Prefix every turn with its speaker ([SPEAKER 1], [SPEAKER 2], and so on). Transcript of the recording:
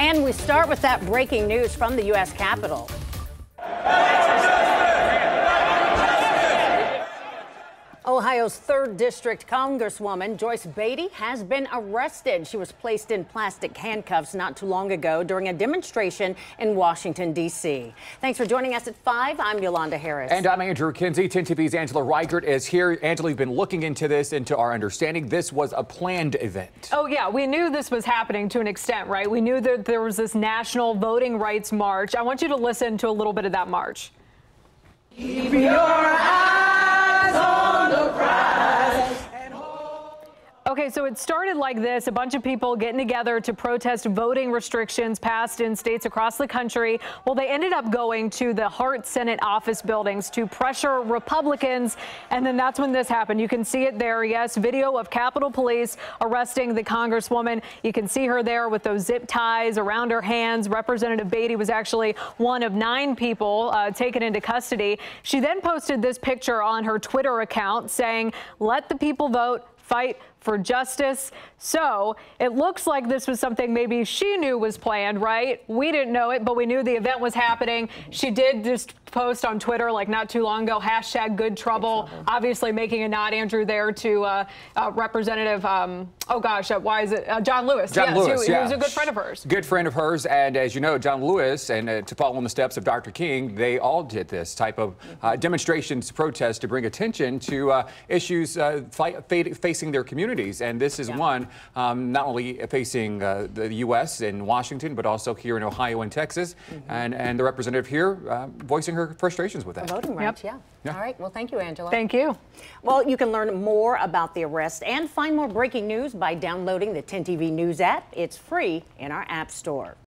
[SPEAKER 1] And we start with that breaking news from the U.S. Capitol. Ohio's 3rd District Congresswoman Joyce Beatty has been arrested. She was placed in plastic handcuffs not too long ago during a demonstration in Washington, D.C. Thanks for joining us at 5. I'm Yolanda Harris.
[SPEAKER 2] And I'm Andrew Kinsey. 10 TV's Angela Reichert is here. Angela, you've been looking into this, into our understanding. This was a planned event.
[SPEAKER 3] Oh, yeah. We knew this was happening to an extent, right? We knew that there was this national voting rights march. I want you to listen to a little bit of that march. Okay, so it started like this a bunch of people getting together to protest voting restrictions passed in states across the country. Well, they ended up going to the Hart Senate office buildings to pressure Republicans. And then that's when this happened. You can see it there. Yes, video of Capitol Police arresting the Congresswoman. You can see her there with those zip ties around her hands. Representative Beatty was actually one of nine people uh, taken into custody. She then posted this picture on her Twitter account saying, let the people vote, fight for justice. So it looks like this was something maybe she knew was planned, right? We didn't know it, but we knew the event was happening. She did just post on Twitter like not too long ago, hashtag good trouble, good trouble. obviously making a nod, Andrew, there to uh, uh, Representative, um, oh gosh, uh, why is it, uh, John Lewis.
[SPEAKER 2] John
[SPEAKER 3] yes,
[SPEAKER 2] Lewis,
[SPEAKER 3] who,
[SPEAKER 2] yeah.
[SPEAKER 3] who's a good friend of hers.
[SPEAKER 2] Good friend of hers, and as you know, John Lewis, and uh, to follow in the steps of Dr. King, they all did this type of uh, demonstrations, protests to bring attention to issues fight, facing their communities. And this is yeah. one um, not only facing uh, the U.S. in Washington, but also here in Ohio and Texas. Mm -hmm. And, and the representative here uh, voicing her frustrations with that.
[SPEAKER 1] The voting rights, yep. yeah. yeah. All right. Well, thank you, Angela.
[SPEAKER 3] Thank you.
[SPEAKER 1] Well, you can learn more about the arrest and find more breaking news by downloading the 10 TV News app. It's free in our App Store.